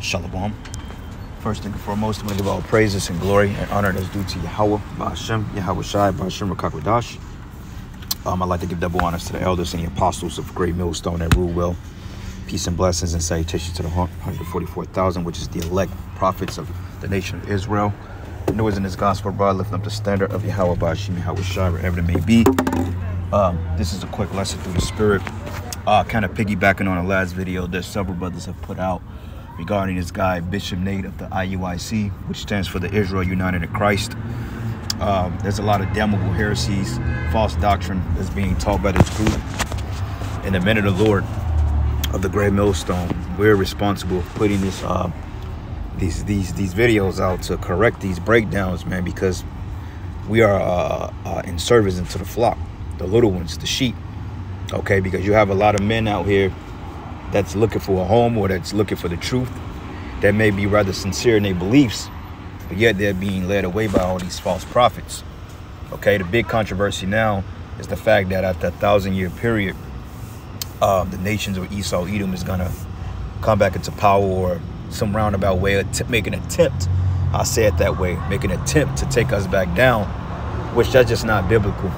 Shalom. First and foremost, I'm going to give all praises and glory and honor that's due to Yahweh, Ba'ashem, Yahawashi, Ba'ashem, Rakakwadash. Um, I'd like to give double honors to the elders and the apostles of Great Millstone that rule well. Peace and blessings and salutations to the 144,000, which is the elect prophets of the nation of Israel. Noise in this gospel, bro, lifting up the standard of Yahweh, Ba'ashem, Yahawashi, wherever it may be. Um, this is a quick lesson through the spirit. Uh, kind of piggybacking on the last video that several brothers have put out regarding this guy, Bishop Nate of the IUIC, which stands for the Israel United in Christ. Um, there's a lot of damnable heresies, false doctrine that's being taught by this group. And the men of the Lord of the Great Millstone, we're responsible for putting this uh, these these these videos out to correct these breakdowns, man, because we are uh, uh, in service into the flock, the little ones, the sheep. Okay, because you have a lot of men out here that's looking for a home or that's looking for the truth that may be rather sincere in their beliefs, but yet they're being led away by all these false prophets. Okay, the big controversy now is the fact that after a thousand year period, um, the nations of Esau, Edom is gonna come back into power or some roundabout way, make an attempt. I say it that way, make an attempt to take us back down, which that's just not biblical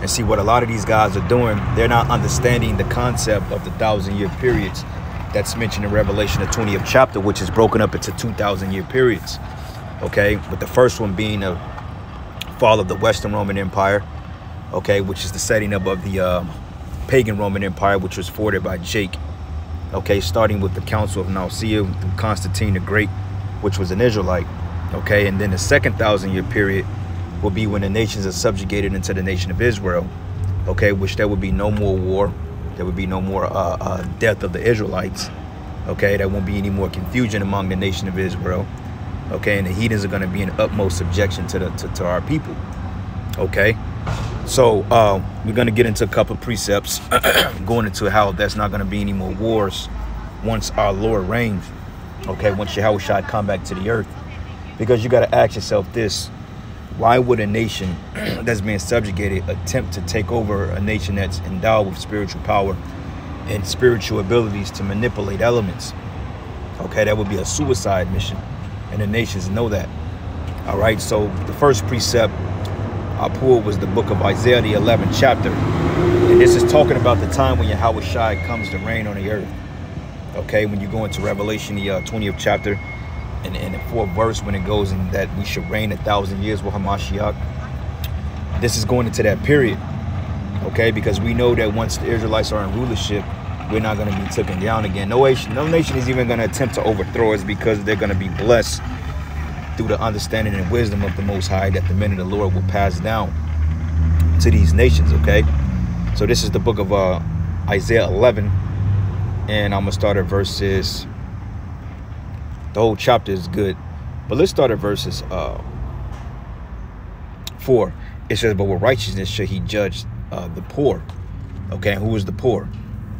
and see what a lot of these guys are doing. They're not understanding the concept of the thousand year periods that's mentioned in Revelation, the 20th chapter, which is broken up into 2,000 year periods. Okay, with the first one being the fall of the Western Roman Empire, okay, which is the setting up of the uh, pagan Roman Empire, which was forwarded by Jake. Okay, starting with the Council of Nicaea, Constantine the Great, which was an Israelite. Okay, and then the second thousand year period will be when the nations are subjugated into the nation of Israel. Okay, which there would be no more war. There would be no more uh, uh, death of the Israelites. Okay, there won't be any more confusion among the nation of Israel. Okay, and the heathens are going to be in utmost subjection to the to, to our people. Okay, so uh, we're going to get into a couple precepts going into how there's not going to be any more wars once our Lord reigns. Okay, once Yahweh shall come back to the earth, because you got to ask yourself this why would a nation that's being subjugated attempt to take over a nation that's endowed with spiritual power and spiritual abilities to manipulate elements? Okay, that would be a suicide mission, and the nations know that. All right, so the first precept I pulled was the book of Isaiah, the 11th chapter. And this is talking about the time when Yahawashi comes to reign on the earth. Okay, when you go into Revelation, the uh, 20th chapter, in, in the fourth verse when it goes in that we should reign a thousand years with Hamashiach. This is going into that period, okay? Because we know that once the Israelites are in rulership, we're not going to be taken down again. No nation, no nation is even going to attempt to overthrow us because they're going to be blessed through the understanding and wisdom of the Most High that the men of the Lord will pass down to these nations, okay? So this is the book of uh, Isaiah 11, and I'm going to start at verses the whole chapter is good. But let's start at verses uh, 4. It says, But with righteousness shall he judge uh, the poor. Okay, who is the poor?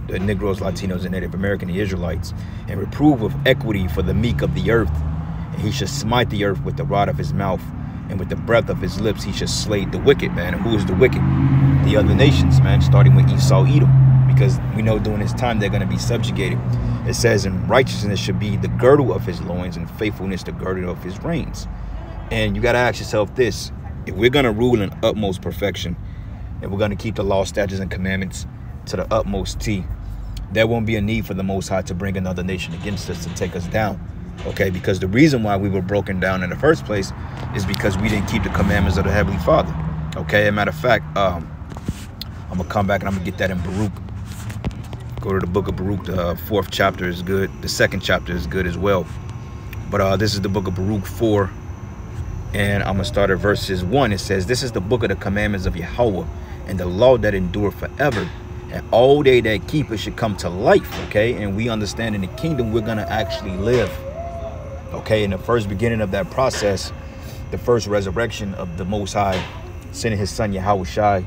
The Negroes, Latinos, and Native American, the Israelites. And reprove with equity for the meek of the earth. And he shall smite the earth with the rod of his mouth. And with the breath of his lips he shall slay the wicked, man. And who is the wicked? The other nations, man, starting with Esau, Edom because we know during this time they're going to be subjugated. It says, in righteousness should be the girdle of his loins, and faithfulness the girdle of his reins. And you got to ask yourself this if we're going to rule in utmost perfection, and we're going to keep the law, statutes, and commandments to the utmost T, there won't be a need for the Most High to bring another nation against us to take us down. Okay, because the reason why we were broken down in the first place is because we didn't keep the commandments of the Heavenly Father. Okay, as a matter of fact, um, I'm gonna come back and I'm gonna get that in Baruch Go to the book of Baruch. The uh, fourth chapter is good. The second chapter is good as well. But uh, this is the book of Baruch 4. And I'm going to start at verses 1. It says, This is the book of the commandments of Yahweh and the law that endure forever. And all they that keep it should come to life, okay? And we understand in the kingdom we're going to actually live. Okay, in the first beginning of that process, the first resurrection of the Most High, sending his son Yahawashi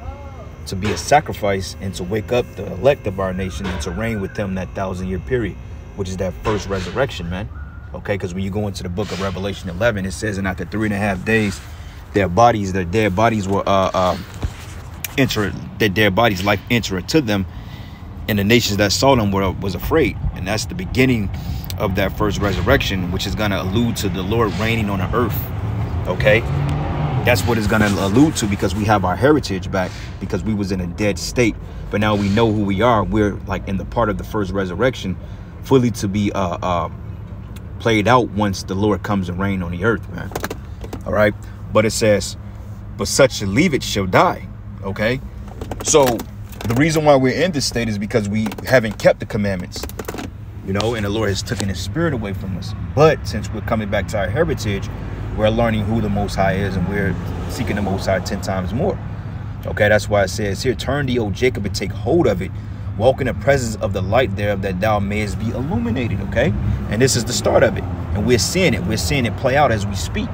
to be a sacrifice and to wake up the elect of our nation and to reign with them that thousand year period, which is that first resurrection, man. Okay, because when you go into the book of Revelation 11, it says, and after three and a half days, their bodies, their dead bodies were uh, uh, enter, their dead bodies, life entered to them, and the nations that saw them were was afraid, and that's the beginning of that first resurrection, which is to allude to the Lord reigning on the earth. Okay? That's what it's going to allude to because we have our heritage back because we was in a dead state. But now we know who we are. We're like in the part of the first resurrection fully to be uh, uh, played out once the Lord comes and reign on the earth, man. All right? But it says, but such to leave it shall die. Okay? So the reason why we're in this state is because we haven't kept the commandments you know, and the Lord has taken his spirit away from us. But since we're coming back to our heritage, we're learning who the Most High is and we're seeking the Most High 10 times more. Okay, that's why it says here, turn thee, O Jacob, and take hold of it. Walk in the presence of the light thereof that thou mayest be illuminated, okay? And this is the start of it. And we're seeing it. We're seeing it play out as we speak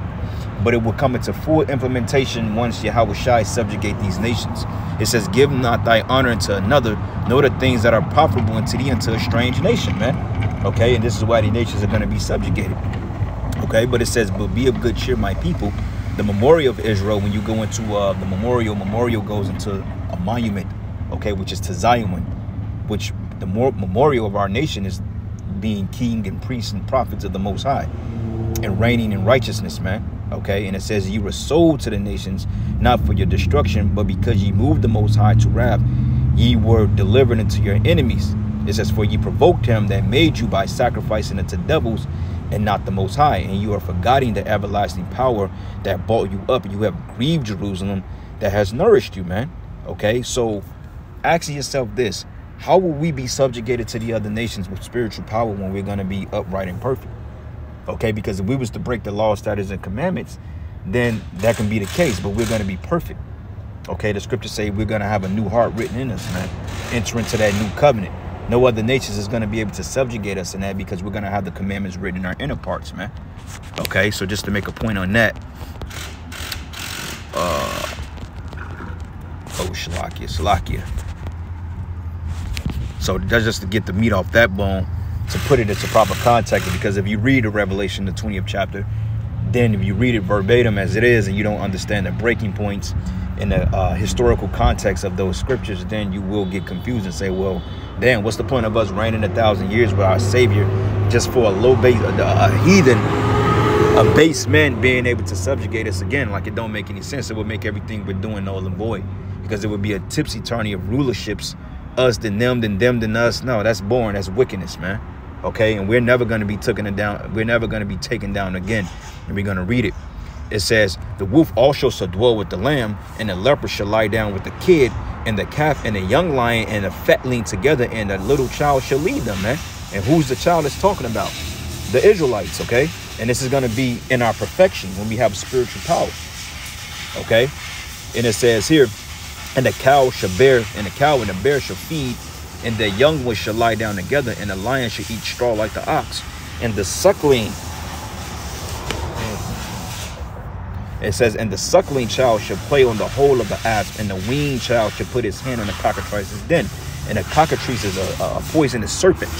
but it will come into full implementation once Yahawashi subjugate these nations. It says, Give not thy honor unto another, nor the things that are profitable unto thee unto a strange nation, man. Okay, and this is why the nations are going to be subjugated. Okay, but it says, But be of good cheer, my people. The memorial of Israel, when you go into uh, the memorial, memorial goes into a monument, okay, which is to Zion, which the memorial of our nation is being king and priest and prophets of the Most High and reigning in righteousness, man okay? And it says you were sold to the nations not for your destruction but because ye moved the most high to wrath ye were delivered into your enemies it says for ye provoked him that made you by sacrificing unto devils and not the most high and you are forgetting the everlasting power that bought you up. You have grieved jerusalem that has nourished you man. Okay so asking yourself this how will we be subjugated to the other nations with spiritual power when we're going to be upright and perfect? Okay because if we was to break the law statutes and commandments then that can be the case but we're going to be perfect. Okay the scriptures say we're going to have a new heart written in us man enter into that new covenant no other nations is going to be able to subjugate us in that because we're going to have the commandments written in our inner parts man. Okay so just to make a point on that uh oh shalakia shalakia. So that's just to get the meat off that bone to put it into proper context because if you read the revelation the 20th chapter then if you read it verbatim as it is and you don't understand the breaking points in the uh, historical context of those scriptures then you will get confused and say well damn what's the point of us reigning a thousand years with our savior just for a low base a, a heathen a base man being able to subjugate us again? Like it don't make any sense. It would make everything we're doing null and void because it would be a tipsy turny of rulerships us than them than them than us. No that's boring. That's wickedness man okay? And we're never going to be taken down we're never going to be taken down again and we're going to read it. It says the wolf also shall dwell with the lamb and the leopard shall lie down with the kid and the calf and the young lion and the fatling together and the little child shall lead them man. And who's the child that's talking about? The israelites okay? And this is going to be in our perfection when we have spiritual power okay? And it says here and the cow shall bear and the cow and the bear shall feed and the young ones shall lie down together, and the lion shall eat straw like the ox, and the suckling. It says, and the suckling child shall play on the hole of the asp, and the weaned child shall put his hand on the cockatrice's den. And the cockatrice is a, a poisonous serpent.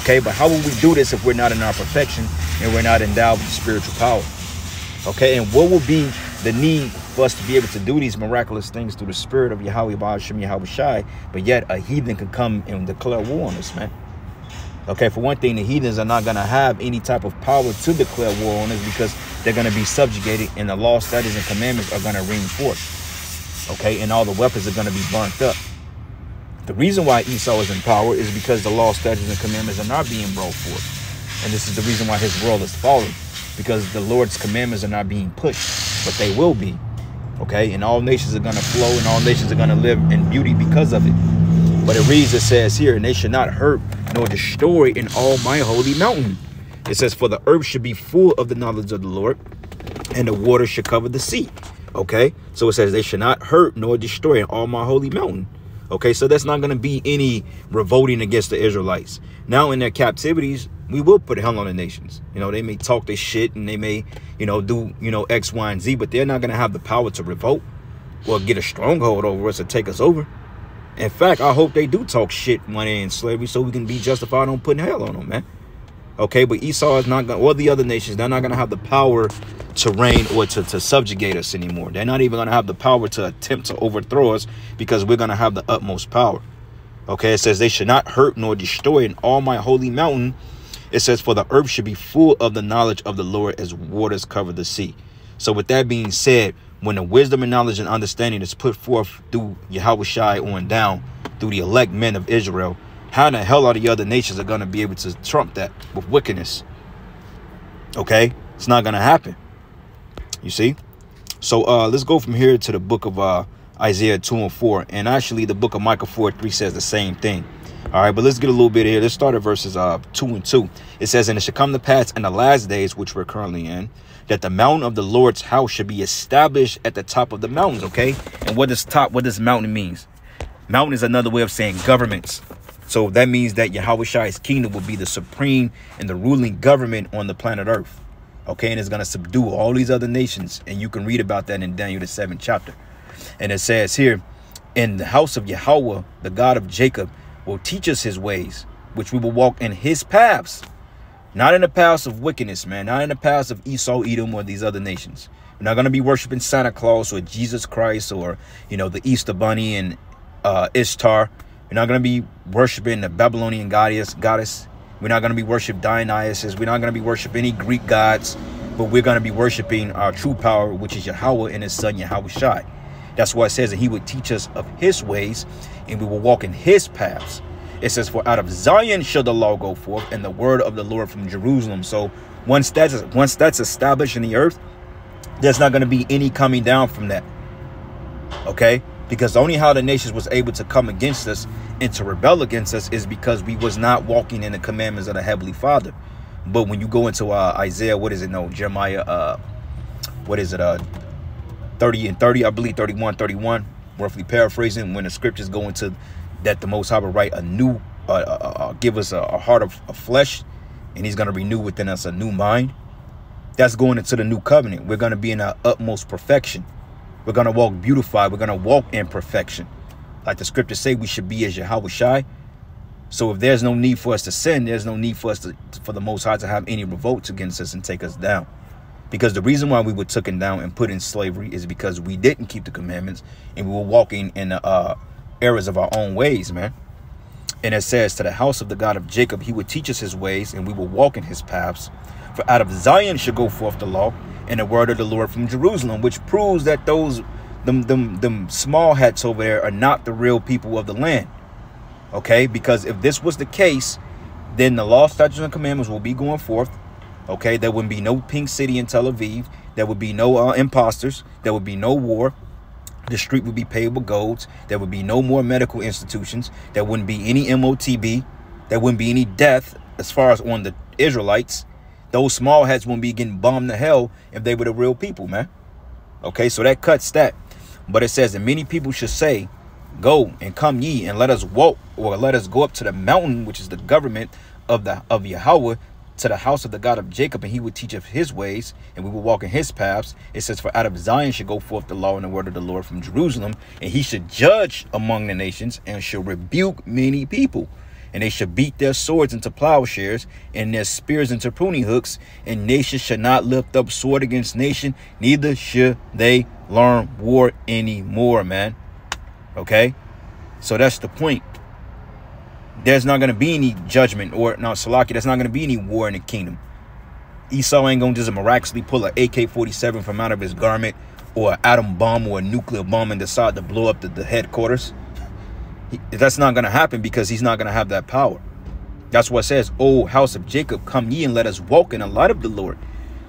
Okay, but how will we do this if we're not in our perfection and we're not endowed with spiritual power? Okay, and what will be the need for us to be able to do these miraculous things through the spirit of Yahweh Ba'ashim Yahawashi, but yet a heathen can come and declare war on us, man. Okay, for one thing, the heathens are not going to have any type of power to declare war on us because they're going to be subjugated and the law, statutes, and commandments are going to ring forth. Okay, and all the weapons are going to be burnt up. The reason why Esau is in power is because the law, statutes, and commandments are not being brought forth. And this is the reason why his world is falling because the Lord's commandments are not being pushed, but they will be okay? And all nations are going to flow and all nations are going to live in beauty because of it. But it reads it says here and they should not hurt nor destroy in all my holy mountain. It says for the earth should be full of the knowledge of the lord and the water should cover the sea okay? So it says they should not hurt nor destroy in all my holy mountain okay? So that's not going to be any revolting against the israelites. Now in their captivities we will put hell on the nations. You know, they may talk their shit and they may, you know, do, you know, X, Y, and Z, but they're not going to have the power to revolt or get a stronghold over us or take us over. In fact, I hope they do talk shit money they're slavery so we can be justified on putting hell on them, man. Okay, but Esau is not going to, or the other nations, they're not going to have the power to reign or to, to subjugate us anymore. They're not even going to have the power to attempt to overthrow us because we're going to have the utmost power. Okay, it says they should not hurt nor destroy in all my holy mountain It says, For the earth should be full of the knowledge of the Lord as waters cover the sea. So with that being said, when the wisdom and knowledge and understanding is put forth through Yahawashi on down, through the elect men of Israel, how in the hell are the other nations are going to be able to trump that with wickedness? Okay? It's not going to happen. You see? So uh, let's go from here to the book of uh, Isaiah 2 and 4. And actually, the book of Micah 4 3 says the same thing. All right, but let's get a little bit here. Let's start at verses uh, 2 and 2. It says, And it shall come to pass in the last days, which we're currently in, that the mountain of the Lord's house should be established at the top of the mountains, okay? And what does top, what does mountain means? Mountain is another way of saying governments. So that means that Yahawashi's kingdom will be the supreme and the ruling government on the planet Earth. Okay, and it's going to subdue all these other nations. And you can read about that in Daniel, the seventh chapter. And it says here, in the house of Yahweh, the God of Jacob, will teach us his ways, which we will walk in his paths. Not in the paths of wickedness, man. Not in the paths of Esau, Edom, or these other nations. We're not going to be worshiping Santa Claus or Jesus Christ or, you know, the Easter Bunny and uh, Ishtar. We're not going to be worshiping the Babylonian goddess. goddess. We're not going to be worshiping Dionysus. We're not going to be worshiping any Greek gods. But we're going to be worshiping our true power, which is Yahweh and his son, Yahawashi. That's why it says that he would teach us of his ways and we will walk in his paths. It says, for out of Zion shall the law go forth and the word of the Lord from Jerusalem. So once that's, once that's established in the earth, there's not going to be any coming down from that. Okay? because the only how the nations was able to come against us and to rebel against us is because we was not walking in the commandments of the heavenly father but when you go into uh, isaiah what is it no jeremiah uh what is it uh 30 and 30 i believe 31 31 roughly paraphrasing when the scriptures go into that the most high will write a new uh, uh, uh give us a, a heart of, of flesh and he's going to renew within us a new mind that's going into the new covenant we're going to be in our utmost perfection we're going to walk beautified. We're going to walk in perfection. Like the scriptures say, we should be as Yahawashi. So if there's no need for us to sin, there's no need for us to, for the Most High to have any revolts against us and take us down. Because the reason why we were taken down and put in slavery is because we didn't keep the commandments and we were walking in the uh, errors of our own ways, man. And it says, to the house of the God of Jacob, he would teach us his ways and we will walk in his paths. For out of Zion should go forth the law and the word of the Lord from Jerusalem, which proves that those them them them small hats over there are not the real people of the land. Okay, because if this was the case, then the law, statutes, and commandments will be going forth. Okay, there wouldn't be no pink city in Tel Aviv. There would be no uh, imposters. There would be no war. The street would be paved with golds. There would be no more medical institutions. There wouldn't be any MOTB. There wouldn't be any death as far as on the Israelites those small heads wouldn't be getting bombed to hell if they were the real people, man. Okay, so that cuts that. But it says that many people should say, Go and come ye and let us walk, or let us go up to the mountain, which is the government of the of Yahweh, to the house of the God of Jacob, and he would teach of his ways, and we will walk in his paths. It says, For out of Zion should go forth the law and the word of the Lord from Jerusalem, and he should judge among the nations and shall rebuke many people. And they should beat their swords into plowshares and their spears into pruning hooks and nation should not lift up sword against nation neither should they learn war anymore man. Okay? So that's the point there's not going to be any judgment or no salaki there's not going to be any war in the kingdom esau ain't going to just miraculously pull an ak-47 from out of his garment or an atom bomb or a nuclear bomb and decide to blow up the, the headquarters he, that's not going to happen because he's not going to have that power. That's what says, O house of Jacob, come ye and let us walk in the light of the Lord.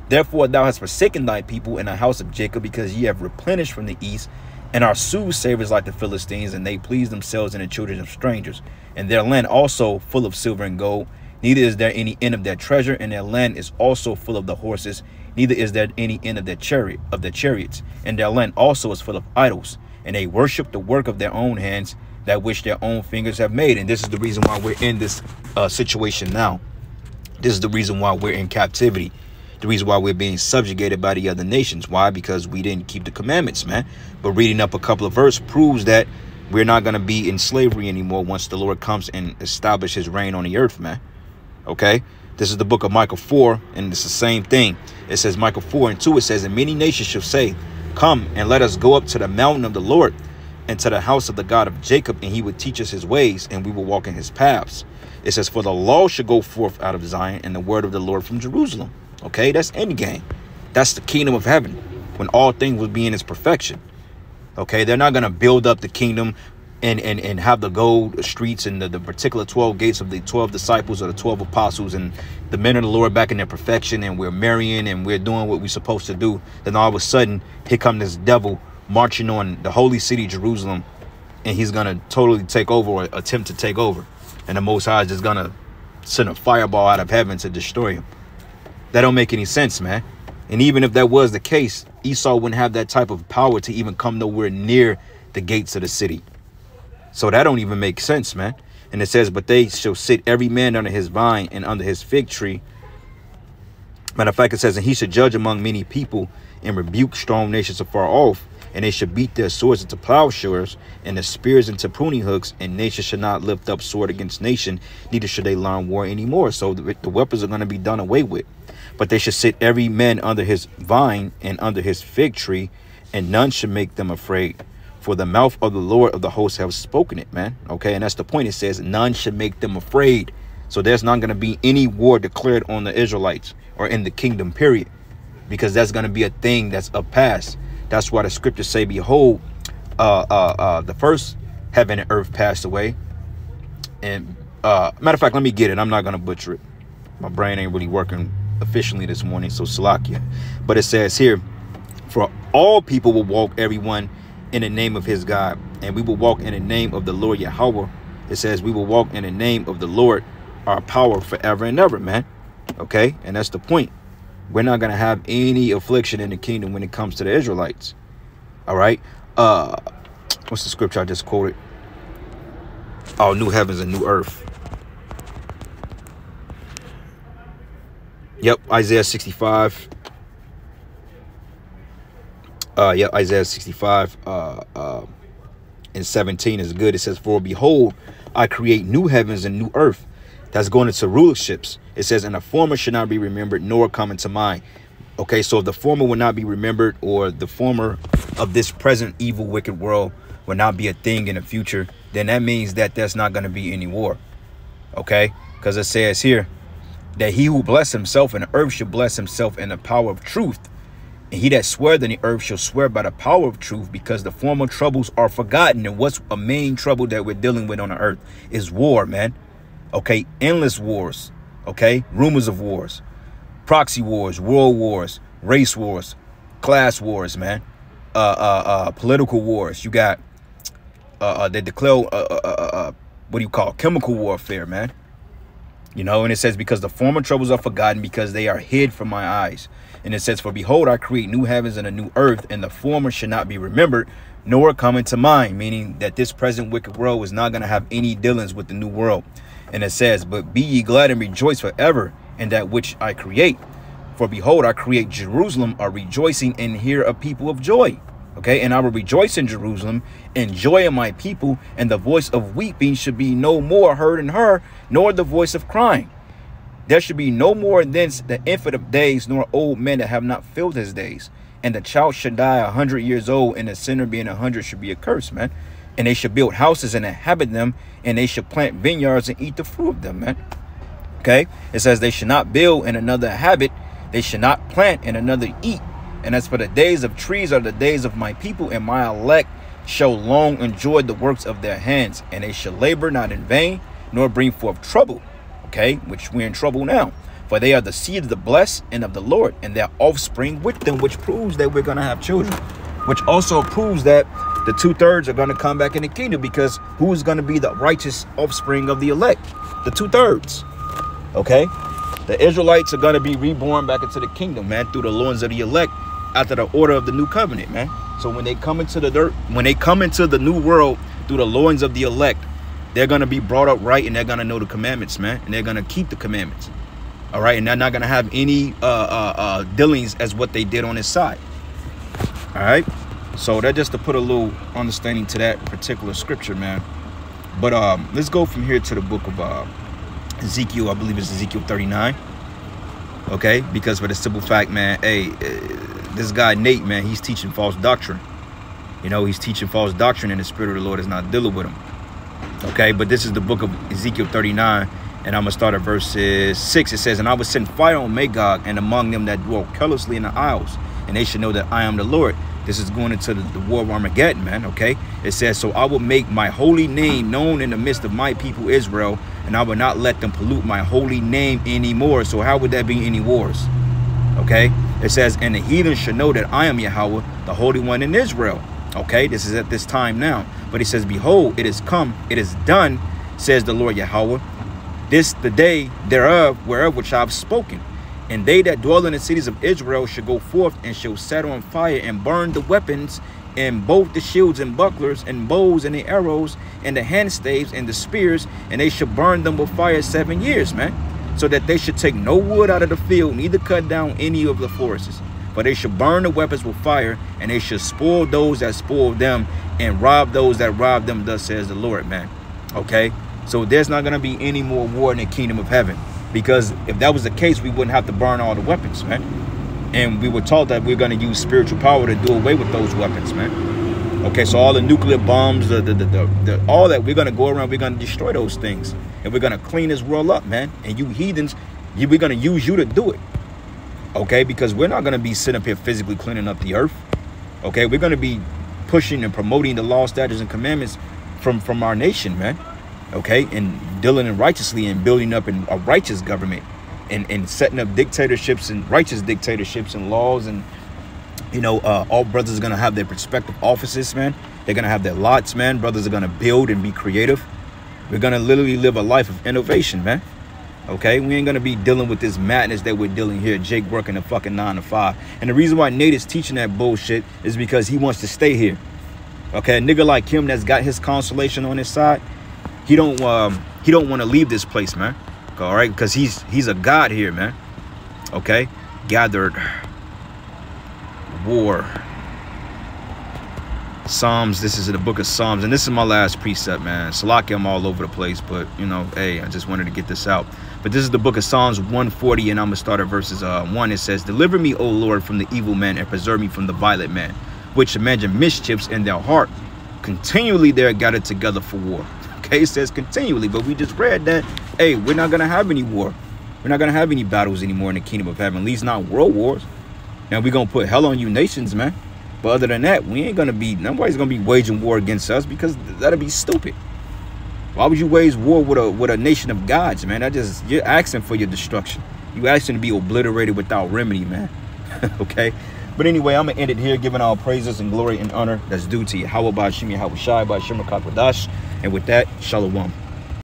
Therefore thou hast forsaken thy people in the house of Jacob, because ye have replenished from the east, and are soothsayers like the Philistines, and they please themselves in the children of strangers. And their land also full of silver and gold. Neither is there any end of their treasure, and their land is also full of the horses. Neither is there any end of their chariot of their chariots, and their land also is full of idols. And they worship the work of their own hands, that which their own fingers have made. And this is the reason why we're in this uh, situation now. This is the reason why we're in captivity. The reason why we're being subjugated by the other nations. Why? Because we didn't keep the commandments, man. But reading up a couple of verses proves that we're not going to be in slavery anymore once the Lord comes and establishes his reign on the earth, man. Okay? This is the book of Micah 4, and it's the same thing. It says, Micah 4 and 2, it says, And many nations shall say, Come and let us go up to the mountain of the Lord and to the house of the God of Jacob, and he would teach us his ways, and we will walk in his paths. It says, For the law should go forth out of Zion, and the word of the Lord from Jerusalem. Okay, that's end game. That's the kingdom of heaven, when all things will be in its perfection. Okay, they're not gonna build up the kingdom and and and have the gold streets and the, the particular 12 gates of the 12 disciples or the 12 apostles and the men of the lord back in their perfection and we're marrying and we're doing what we're supposed to do then all of a sudden here come this devil marching on the holy city jerusalem and he's gonna totally take over or attempt to take over and the most high is just gonna send a fireball out of heaven to destroy him that don't make any sense man and even if that was the case esau wouldn't have that type of power to even come nowhere near the gates of the city so that don't even make sense, man. And it says, but they shall sit every man under his vine and under his fig tree. Matter of fact, it says, and he should judge among many people and rebuke strong nations afar off. And they should beat their swords into plowshares and their spears into pruning hooks. And nation should not lift up sword against nation, neither should they learn war anymore. So the, the weapons are going to be done away with. But they should sit every man under his vine and under his fig tree, and none should make them afraid. For the mouth of the Lord of the hosts have spoken it, man. Okay, and that's the point. It says none should make them afraid. So there's not going to be any war declared on the Israelites or in the kingdom, period. Because that's going to be a thing that's a past. That's why the scriptures say, Behold, uh, uh, uh, the first heaven and earth passed away. And uh, matter of fact, let me get it. I'm not going to butcher it. My brain ain't really working efficiently this morning, so Salakia. But it says here, For all people will walk, everyone in the name of his God, and we will walk in the name of the Lord Yahweh. It says we will walk in the name of the Lord, our power forever and ever, man. Okay, and that's the point. We're not gonna have any affliction in the kingdom when it comes to the Israelites. All right. Uh, what's the scripture I just quoted? Oh, new heavens and new earth. Yep, Isaiah 65 uh, yeah, Isaiah 65 uh, uh, and 17 is good. It says, For behold, I create new heavens and new earth. That's going into rulerships. It says, And the former should not be remembered, nor come into mind. Okay, so the former will not be remembered, or the former of this present evil, wicked world will not be a thing in the future, then that means that there's not going to be any war. Okay, because it says here that he who bless himself in the earth should bless himself in the power of truth and he that sweareth in the earth shall swear by the power of truth, because the former troubles are forgotten. And what's a main trouble that we're dealing with on the earth is war, man. Okay, endless wars. Okay, rumors of wars, proxy wars, world wars, race wars, class wars, man. Uh, uh, uh, political wars. You got uh, uh they declare uh, uh, uh, uh, what do you call it? chemical warfare, man. You know, and it says because the former troubles are forgotten because they are hid from my eyes. And it says, For behold, I create new heavens and a new earth, and the former should not be remembered, nor come into mind, meaning that this present wicked world is not going to have any dealings with the new world. And it says, But be ye glad and rejoice forever in that which I create. For behold, I create Jerusalem a rejoicing and here a people of joy. Okay, and I will rejoice in Jerusalem, and joy in my people, and the voice of weeping should be no more heard in her, nor the voice of crying. There should be no more thence the infant of days, nor old men that have not filled his days. And the child should die a hundred years old, and the sinner being a hundred should be accursed, man. And they should build houses and inhabit them, and they should plant vineyards and eat the fruit of them, man. Okay? It says they should not build and another habit, they should not plant and another eat. And as for the days of trees are the days of my people, and my elect shall long enjoy the works of their hands, and they shall labor not in vain, nor bring forth trouble okay, which we're in trouble now. For they are the seed of the blessed and of the Lord, and their offspring with them, which proves that we're to have children, which also proves that the two thirds are going to come back in the kingdom because who is going to be the righteous offspring of the elect? The two thirds, okay? The Israelites are going to be reborn back into the kingdom, man, through the loins of the elect after the order of the new covenant, man. So when they come into the dirt, when they come into the new world through the loins of the elect, they're going to be brought up right and they're going to know the commandments, man. And they're going to keep the commandments. All right. And they're not going to have any uh, uh, uh, dealings as what they did on his side. All right. So that just to put a little understanding to that particular scripture, man. But um, let's go from here to the book of uh, Ezekiel. I believe it's Ezekiel 39. Okay. Because for the simple fact, man, hey, uh, this guy Nate, man, he's teaching false doctrine. You know, he's teaching false doctrine and the spirit of the Lord is not dealing with him. Okay, but this is the book of Ezekiel 39, and I'm gonna start at verse 6. It says, And I will send fire on Magog and among them that dwell carelessly in the isles, and they should know that I am the Lord. This is going into the, the, war of Armageddon, man, okay? It says, So I will make my holy name known in the midst of my people Israel, and I will not let them pollute my holy name anymore. So how would that be any wars? Okay? It says, And the heathen should know that I am Yahweh, the Holy One in Israel. Okay, this is at this time now. But he says, Behold, it is come, it is done, says the Lord Yahweh. This the day thereof, whereof which I have spoken. And they that dwell in the cities of Israel shall go forth and shall set on fire and burn the weapons and both the shields and bucklers and bows and the arrows and the handstaves and the spears, and they shall burn them with fire seven years, man. So that they should take no wood out of the field, neither cut down any of the forests. For they shall burn the weapons with fire, and they shall spoil those that spoil them, and rob those that rob them, thus says the Lord, man. Okay? So there's not going to be any more war in the kingdom of heaven. Because if that was the case, we wouldn't have to burn all the weapons, man. And we were taught that we're going to use spiritual power to do away with those weapons, man. Okay, so all the nuclear bombs, the, the, the, the all that, we're going to go around, we're going to destroy those things. And we're going to clean this world up, man. And you heathens, we're going to use you to do it okay? Because we're not going to be sitting up here physically cleaning up the earth, okay? We're going to be pushing and promoting the law, statutes, and commandments from, from our nation, man, okay? And dealing in righteously and building up in a righteous government and, and setting up dictatorships and righteous dictatorships and laws and, you know, uh, all brothers are to have their respective offices, man. They're to have their lots, man. Brothers are to build and be creative. We're to literally live a life of innovation, man. Okay, we ain't gonna be dealing with this madness that we're dealing here. Jake working a fucking nine to five, and the reason why Nate is teaching that bullshit is because he wants to stay here. Okay, a nigga like him that's got his consolation on his side, he don't um he don't want to leave this place, man. All right, because he's he's a god here, man. Okay, gathered war. Psalms, this is the book of Psalms, and this is my last precept, man. Salaki, I'm all over the place, but you know, hey, I just wanted to get this out. But this is the book of Psalms 140, and I'm to start at verses uh, 1. It says, Deliver me, O Lord, from the evil man, and preserve me from the violent man, which imagine mischiefs in their heart. Continually they are gathered together for war. It says continually, but we just read that, hey, we're not going to have any war. We're not going to have any battles anymore in the kingdom of heaven, at least not world wars. Now, we're going to put hell on you nations, man. But other than that, we ain't going to be, nobody's going to be waging war against us because that'll be stupid. Why would you wage war with a with a nation of gods, man? That just you're asking for your destruction. You asking to be obliterated without remedy, man. okay. But anyway, I'm gonna end it here, giving all praises and glory and honor that's due to Yahweh by Shemi Yahawashi by Kakwadash. And with that, Shalom.